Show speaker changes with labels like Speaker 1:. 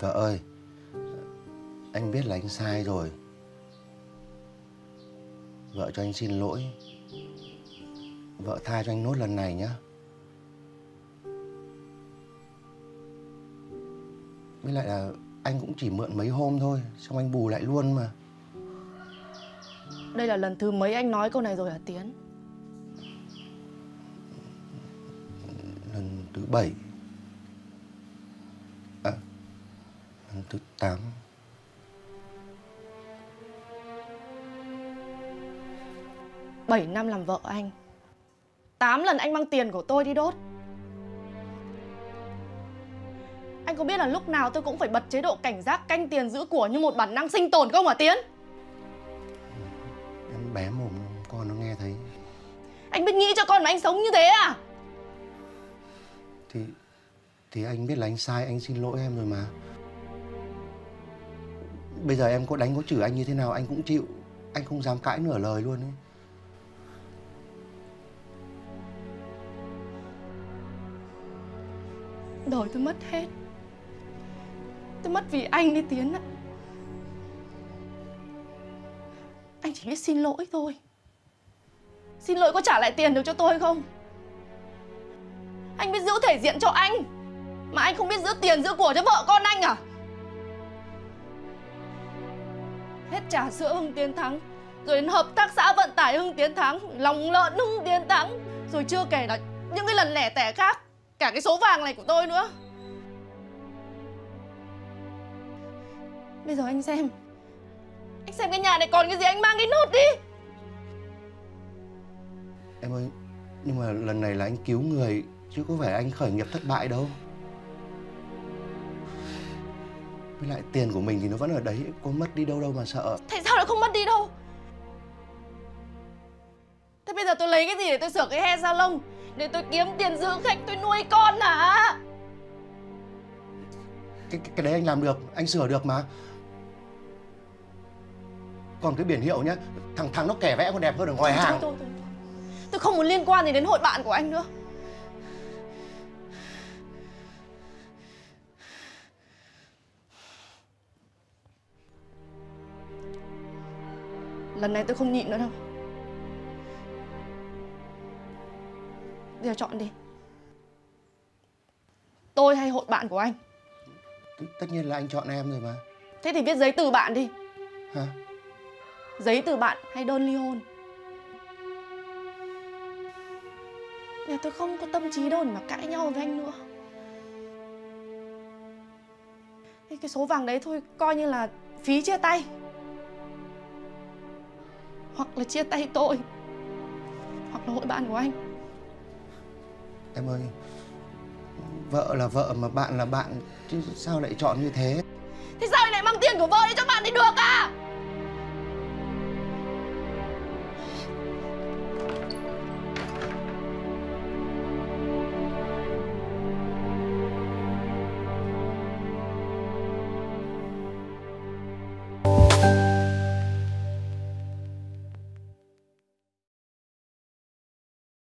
Speaker 1: Vợ ơi Anh biết là anh sai rồi. Vợ cho anh xin lỗi. Vợ tha cho anh nốt lần này nhá. Với lại là anh cũng chỉ mượn mấy hôm thôi Xong anh bù lại luôn mà.
Speaker 2: Đây là lần thứ mấy anh nói câu này rồi hả Tiến?
Speaker 1: Lần thứ bảy À Lần thứ tám.
Speaker 2: Bảy năm làm vợ anh. Tám lần anh mang tiền của tôi đi đốt. Anh có biết là lúc nào tôi cũng phải bật chế độ cảnh giác canh tiền giữ của như một bản năng sinh tồn không hả Tiến?
Speaker 1: Em bé mồm con nó nghe thấy.
Speaker 2: Anh biết nghĩ cho con mà anh sống như thế à?
Speaker 1: Thì Thì anh biết là anh sai Anh xin lỗi em rồi mà Bây giờ em có đánh, có chửi anh như thế nào, Anh cũng chịu. Anh không dám cãi nửa lời luôn ấy.
Speaker 2: Đời tôi mất hết. Tôi mất vì anh đi Tiến ạ. Anh chỉ biết xin lỗi thôi. Xin lỗi có trả lại tiền được cho tôi không? Anh biết giữ thể diện cho anh, Mà anh không biết giữ tiền giữ của cho vợ con anh à? Hết trà sữa Hưng Tiến Thắng, Rồi đến hợp tác xã vận tải Hưng Tiến Thắng, Lòng lợn Hưng Tiến Thắng. Rồi chưa kể là những cái lần lẻ tẻ khác, Cả cái số vàng này của tôi nữa. Bây giờ anh xem. Anh xem cái nhà này còn cái gì, anh mang cái nốt đi.
Speaker 1: Em ơi, Nhưng mà lần này là anh cứu người, Chứ có phải anh khởi nghiệp thất bại đâu. Với lại tiền của mình thì nó vẫn ở đấy Có mất đi đâu đâu mà sợ.
Speaker 2: Tại sao lại không mất đi đâu? Thế bây giờ tôi lấy cái gì để tôi sửa cái hair salon Để tôi kiếm tiền giữ khách tôi nuôi con hả?
Speaker 1: Cái, cái, cái đấy anh làm được Anh sửa được mà. Còn cái biển hiệu nhá Thằng thằng nó kẻ vẽ còn đẹp hơn ở ngoài
Speaker 2: thôi,
Speaker 1: hàng.
Speaker 2: thôi, thôi, thôi. Tôi không muốn liên quan gì đến hội bạn của anh nữa Lần này tôi không nhịn nữa đâu. Giờ chọn đi. Tôi hay hội bạn của anh?
Speaker 1: Tất- nhiên là anh chọn em rồi mà.
Speaker 2: Thế thì viết giấy từ bạn đi.
Speaker 1: Hả?
Speaker 2: Giấy từ bạn hay đơn ly hôn? Giờ tôi không có tâm trí đâu mà cãi nhau với anh nữa. Thế cái số vàng đấy thôi coi như là phí chia tay Hoặc là chia tay tôi Hoặc là hội bạn của anh.
Speaker 1: Em ơi Vợ là vợ mà bạn là bạn Chứ sao lại chọn như thế?
Speaker 2: Thế sao anh lại mang tiền của vợ đi cho bạn đi được